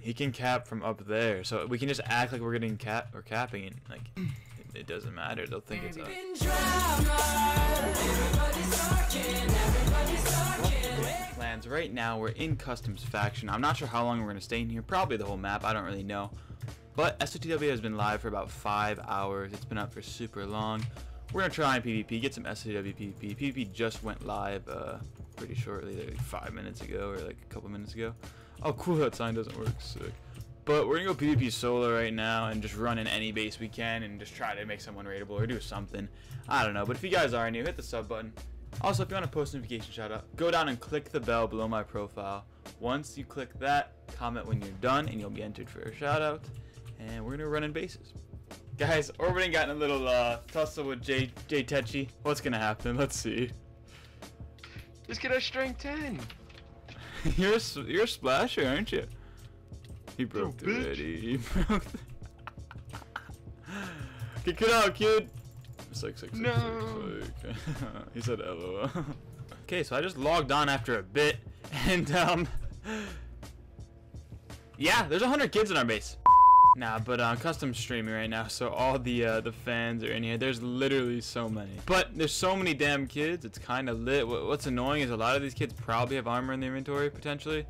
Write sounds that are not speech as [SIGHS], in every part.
he can cap from up there, so we can just act like we're getting cap or capping, and like it, it doesn't matter. They'll think it's us. Plans right now. We're in customs faction. I'm not sure how long we're gonna stay in here. Probably the whole map. I don't really know. But SOTW has been live for about five hours. It's been up for super long. We're gonna try and PvP, get some SOTW PvP. PvP just went live uh, pretty shortly, like five minutes ago or like a couple minutes ago. Oh, cool, that sign doesn't work. Sick. But we're gonna go PvP solo right now and just run in any base we can and just try to make someone raidable or do something. I don't know. But if you guys are new, hit the sub button. Also, if you want a post notification shout out, go down and click the bell below my profile. Once you click that, comment when you're done and you'll be entered for a shout out. And we're gonna run in bases. Guys, Orbiting got in a little uh, tussle with Jay Jay Techi. What's gonna happen? Let's see. Just get a strength 10. [LAUGHS] you're a, you're a splasher, aren't you? He broke the ready. He [LAUGHS] broke the... Kick it out, kid. Sick, sick, sick, No. [LAUGHS] he said LOL. okay, so I just logged on after a bit, and um, yeah, there's 100 kids in our base. Nah, but uh, custom streaming right now, so all the uh, the fans are in here. There's literally so many, but there's so many damn kids. It's kind of lit. What's annoying is a lot of these kids probably have armor in their inventory potentially,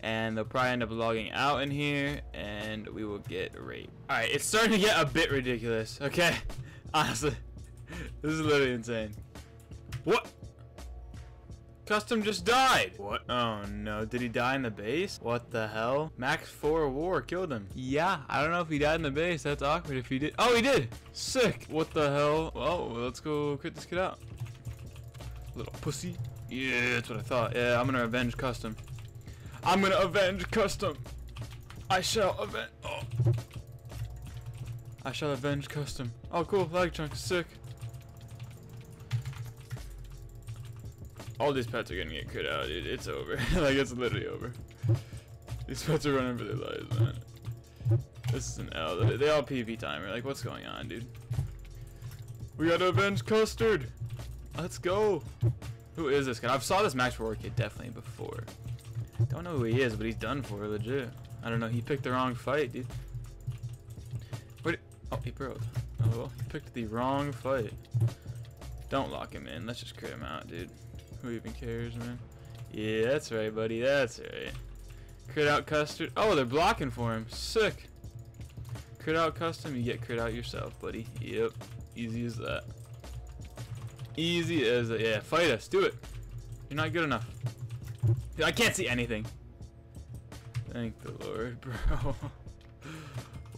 and they'll probably end up logging out in here, and we will get raped. All right, it's starting to get a bit ridiculous. Okay, [LAUGHS] honestly, [LAUGHS] this is literally insane. What? Custom just died. What? Oh no, did he die in the base? What the hell? Max 4 War killed him. Yeah, I don't know if he died in the base. That's awkward if he did. Oh, he did. Sick. What the hell? Well, let's go crit this kid out. Little pussy. Yeah, that's what I thought. Yeah, I'm gonna avenge Custom. I'm gonna avenge Custom. I shall avenge. Oh. I shall avenge Custom. Oh, cool. Lag chunk. Sick. All these pets are gonna get cut out, dude. It's over. [LAUGHS] like, it's literally over. These pets are running for their lives, man. This is an L. They, all PvP timer. Like, what's going on, dude? We gotta avenge Custard! Let's go! Who is this guy? I've saw this Max Roar kid definitely before. Don't know who he is, but he's done for, legit. I don't know. He picked the wrong fight, dude. Wait. Oh, he broke. Oh, well, he picked the wrong fight. Don't lock him in. Let's just crit him out, dude. Who even cares, man? Yeah, that's right, buddy. That's right. Crit out custard. Oh, they're blocking for him. Sick. Crit out custom, you get crit out yourself, buddy. Yep. Easy as that. Easy as that. Yeah, fight us. Do it. You're not good enough. I can't see anything. Thank the Lord, [LAUGHS] bro.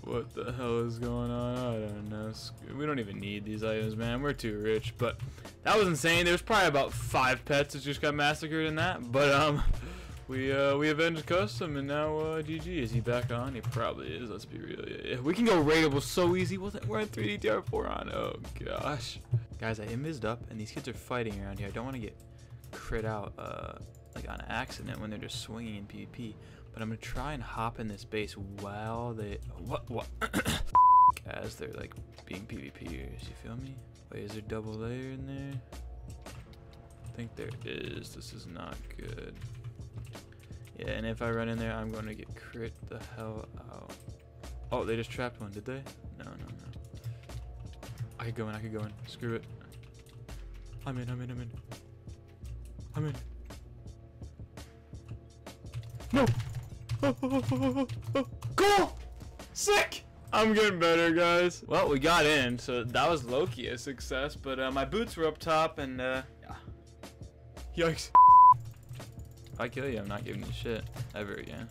What the hell is going on? I don't know. We don't even need these items, man. We're too rich. But that was insane. There's probably about five pets that just got massacred in that. But um, [LAUGHS] we uh we avenged custom, and now uh GG. Is he back on? He probably is. Let's be real. Yeah. We can go raidable so easy. We're in 3D TR4 on? Oh gosh, guys, I invised up, and these kids are fighting around here. I don't want to get crit out uh like on accident when they're just swinging in PvP. But I'm gonna try and hop in this base while they what what [COUGHS] as they're like being PvPers. You feel me? Wait, is there double layer in there? I think there is. This is not good. Yeah, and if I run in there, I'm to get crit the hell out. Oh, they just trapped one, did they? No, no, no. I could go in, I could go in. Screw it. I'm in, I'm in, I'm in. I'm in. No! [LAUGHS] Cool! Sick! I'm getting better, guys. Well, we got in, so that was Loki a success, but uh, my boots were up top, and uh, yeah. Yikes. If I kill you, I'm not giving you shit ever again.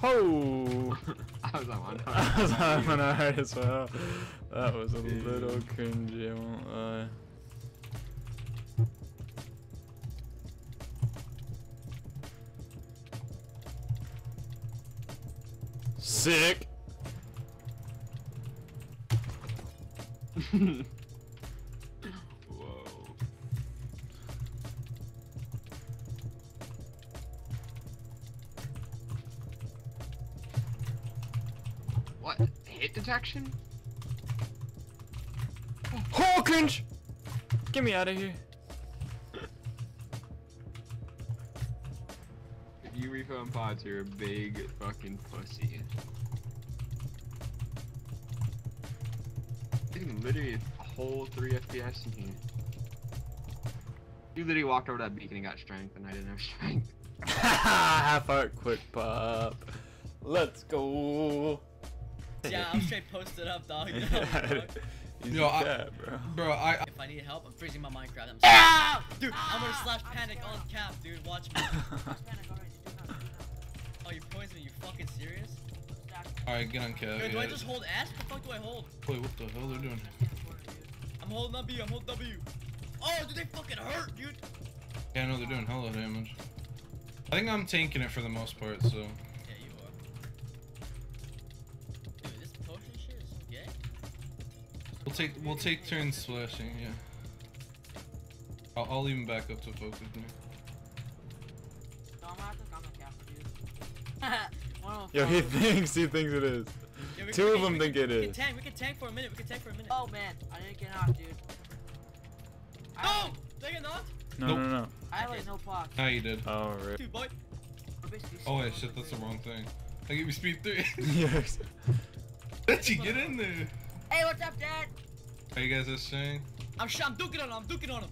Ho! [LAUGHS] I was on one. I was on an hard as well. That was a little cringy, I won't lie. Sick! Whoa. What? Hit detection? Hawkins! Get me out of here. You refill pods, you're a big fucking pussy. You can literally a whole 3 FPS in here. You literally walked over that beacon and got strength, and I didn't have strength. [LAUGHS] Half heart quick pop. Let's go. Yeah, I'm straight posted up, dog. [LAUGHS] No, Yeah, dog. He's Yo, a I- cat, bro. Bro, I If I need help, I'm freezing my Minecraft. I'm ah! Dude, I'm gonna slash panic on cap, dude. Watch me. [LAUGHS] Oh, you poisoned me. You fucking serious? alright, get on cat. Wait, do I just hold S? What the fuck do I hold? Wait, what the hell they're doing? I'm holding up W. I'm holding W. Oh, dude, they fucking hurt, dude. Yeah, I know they're doing hella damage. I think I'm tanking it for the most part, so. Yeah, you are. Dude, this potion shit is gay. We'll take we'll take turns splashing, yeah. I'll, I'll even back up to focus me. Yo, he thinks he thinks it is. Yeah, Two can- of them think can- it We can tank. We can tank for a minute. We can tank for a minute. Oh man, I didn't get knocked, dude. I No! have, They get knocked? No, Nope. no, no. I have like no pots. Ah, you did. Oh, right. Dude, boy. Oh wait, shit, that's the wrong thing. I gave you speed three. [LAUGHS] [LAUGHS] yes. Let you get in there. Hey, what's up, Dad? Are you guys just saying? I'm sh- I'm duking on him. I'm duking on him.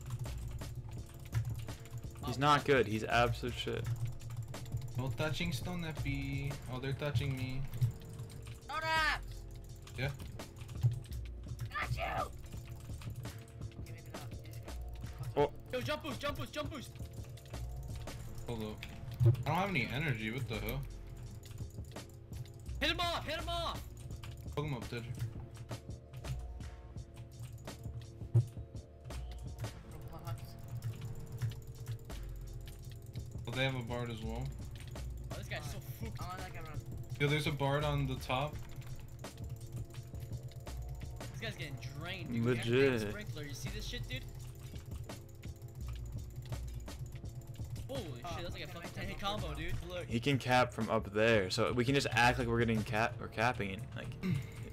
He's not good. He's absolute shit. No touching stone epi. Oh, they're touching me. No naps. Yeah. Got you. Okay, maybe not. You Yo, jump boost, jump boost, jump boost. Hold up. I don't have any energy. What the hell? Hit him off, hit him off. Hook him up, Did Pots. Oh, they have a bard as well. Oh, guy's so fooked. Oh, I like everyone. Yo, there's a bard on the top. This guy's getting drained, dude. We have a Legit. Sprinkler. You see this shit, dude? Holy Oh, shit, that's like a fucking make 10 hit combo, dude. Look. He can cap from up there, so we can just act like we're getting cap or capping it. Like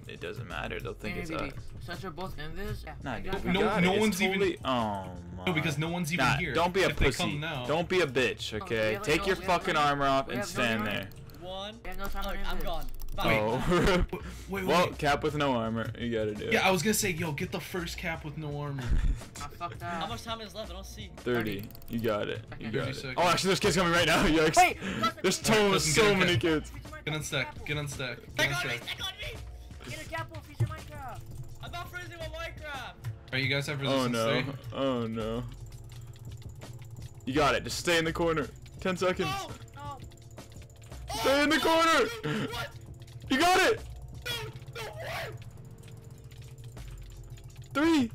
it, it doesn't matter. They'll think it's us. Maybe. Since we're both in this, yeah. Nah, dude, No- no it. It's one's even- totally- Oh my. No, because no one's even Nah, here. Don't be a if they pussy. come now. Don't be a bitch, oh, okay? have, like, Take no- your fucking no- armor off and have no stand there. One. No time Look, I'm this. gone. Oh. Bye. [LAUGHS] Oh. Wait, wait, well, wait. cap with no armor. You gotta do it. Yeah, I was gonna say, yo, get the first cap with no armor. [LAUGHS] I fucked up. How much time is left? I don't see. 30. You got it. You got it. Oh, actually, there's kids coming right now. [LAUGHS] Yikes. Wait, There's Listen, total Listen, so get a many cap. kids. Get on stack. Get on stack. Get Take on on me, stack. take on. Get a capable feature Minecraft. I'm not freezing my Minecraft. Alright, you guys have resistance Oh resistance no. three? Oh no. You got it. Just stay in the corner. 10 seconds. No. No. Stay in the oh, corner. Dude, [LAUGHS] what? You got it. Dude, no, what? Three.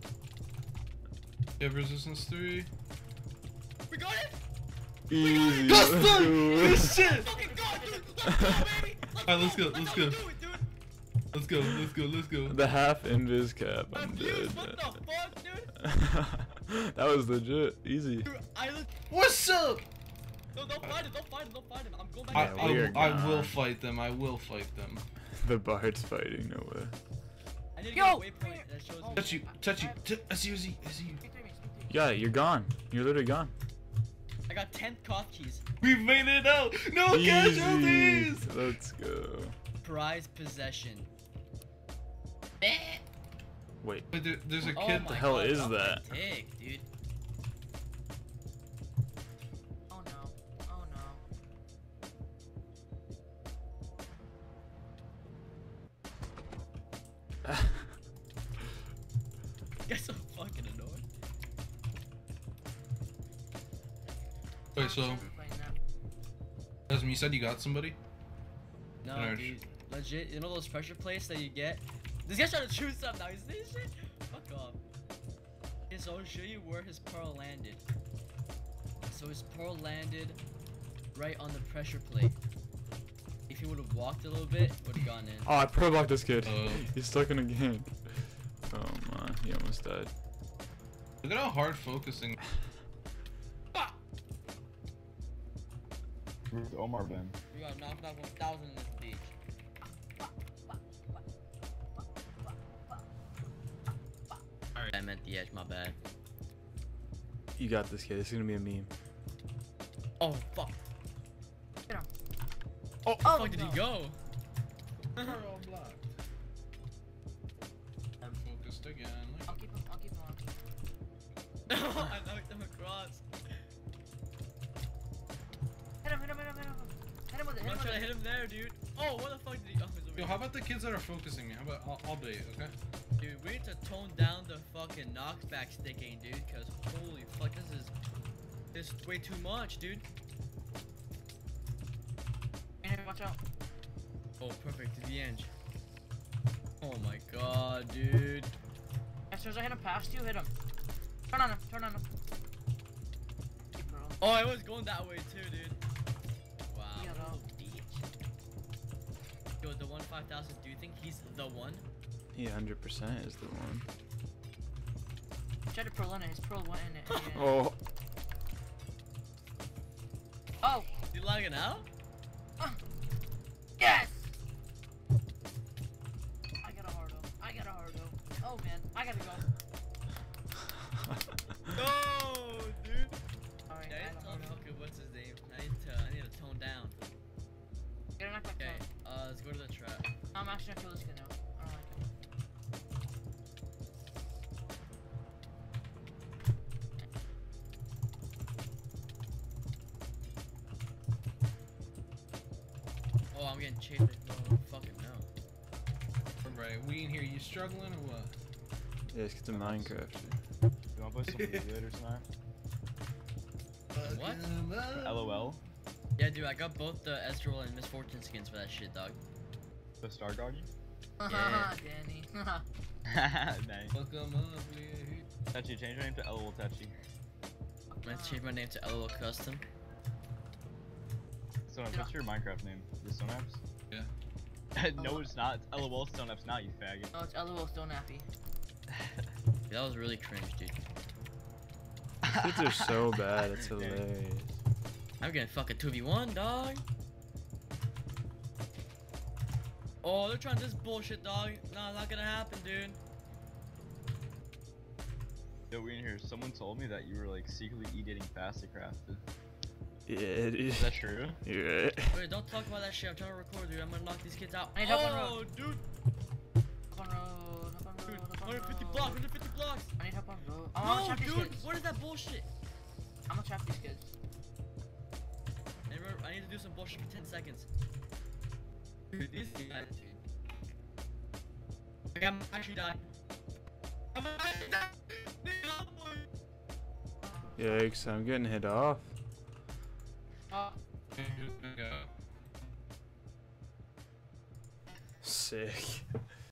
You have resistance three? We got it? Easy. Let's Let's go. do Good it. shit. Fucking go, dude. Let's go, baby. Let's Alright, let's go, That's let's how go. we do it, dude. Let's go. Let's go. Let's go. The half invis cap. I'm I'm dead. What the fuck, dude? [LAUGHS] that was legit. Easy. Dude, I. What's up? No, don't fight him. Don't fight him. Don't fight him. I'm going back. I, Yeah, to we are I, I will fight them. I will fight them. [LAUGHS] The bard's fighting. No way. I need to Yo! get a waypoint that shows me. Touch you. Touch you. T- I see you. I see you. I see you. Speak through me, speak through me. You got it. You're gone. You're literally gone. I got 10 KOTH keys. We've made it out. No Easy. casualties. Let's go. Prize possession. Wait. Wait, there, there's a Oh kid. my the hell God, is drop my that? Tick, dude. Oh no. Oh no. [LAUGHS] You're so fucking annoying. Wait, so We're playing that. Desmond, you said you got somebody? No, dude. Legit, you know those pressure plates that you get? This guy's trying to choose up now. You see this shit? Fuck off. Okay, so I'll show you where his pearl landed. So his pearl landed right on the pressure plate. If he would have walked a little bit, would have gone in. Oh, I pro blocked this kid. Uh. [LAUGHS] He's stuck in a game. Oh my, he almost died. Look at how hard focusing. [SIGHS] Where's Omar been? We got knocked out 1,000 Alright. Meant the edge, my bad. You got this kid. It's gonna be a meme. Oh, fuck. Oh, Where Oh, the fuck did he go? We're all blocked. Hard focused again. Like, I'll keep him. I'll keep him on. [LAUGHS] I knocked him across. Hit him. Hit him. Hit him. Hit him. Hit him with it. I'm him trying to hit him there, dude. Oh, what the fuck did he? Oh, he's over Yo, here. how about the kids that are focusing me? How about I'll, I'll bait, okay? Dude, we need to tone down the fucking knockback sticking, dude. Cause holy fuck, this is this is way too much, dude. Here, Watch out. Oh, perfect to the end. Oh my god, dude. As soon as I hit him past you, hit him. Turn on him. Turn on him. Keep. Oh, I was going that way too, dude. Wow. Yeah, what a no. little bitch. Yo, the one five thousand. Do you think he's the one? He 100% is the one. Tried to pearl in it. His pearl went in it. Yeah. Oh, Oh. You lagging out? Yes. I got a hardo. I got a hardo. Oh man, I gotta go. [LAUGHS] No, dude. Alright, Yeah, I it's have a all fucking what's his name? I need to I need to tone down. Get a Okay, okay. uh, let's go to the trap. I'm actually gonna kill this kid now. Oh, I'm getting chased. Oh, fucking no. Alright, we in here, you struggling or what? yeah, let's get to Minecraft. You wanna play some [LAUGHS] Leader tonight? What? LOL? Yeah, dude, I got both the Ezreal and Miss Fortune skins for that shit, dog. The Star Guardian? Haha, [LAUGHS] Danny. [LAUGHS] nice. Welcome up, we are. Touchy, change your name to LOL Touchy. I'm gonna change my name to LOL Custom. So, what's your Minecraft name? The Stoneapps? Yeah. [LAUGHS] no, it's not. It's LOL Stoneapps, not you faggot. oh, it's LOL still nappy. Dude, [LAUGHS] that was really cringe, dude. Kids are so [LAUGHS] bad, it's hilarious. I'm getting fucking 2v1, dog. Oh, they're trying this bullshit, dog. No, not gonna happen, dude. Yo, we in here. Someone told me that you were like secretly e-dating Fasticrafted. Yeah, it is. Is that true? You're. Wait, don't talk about that shit. I'm trying to record, dude. I'm gonna knock these kids out. I need help on oh, road. dude. Up on road. Up on Dude. Up on 150 road. blocks, 150 blocks. I need help on road. I No, dude. What is that bullshit? I'm gonna trap these kids. I remember- I need to do some bullshit for 10 seconds. Dude, these guys. Okay, I'm actually dying. I'm actually dying. Yikes, I'm getting hit off. Sick. [LAUGHS]